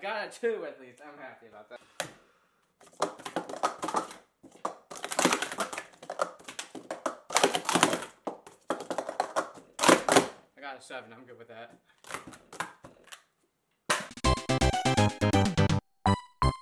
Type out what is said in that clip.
got a two at least. I'm happy about that. I got a seven. I'm good with that.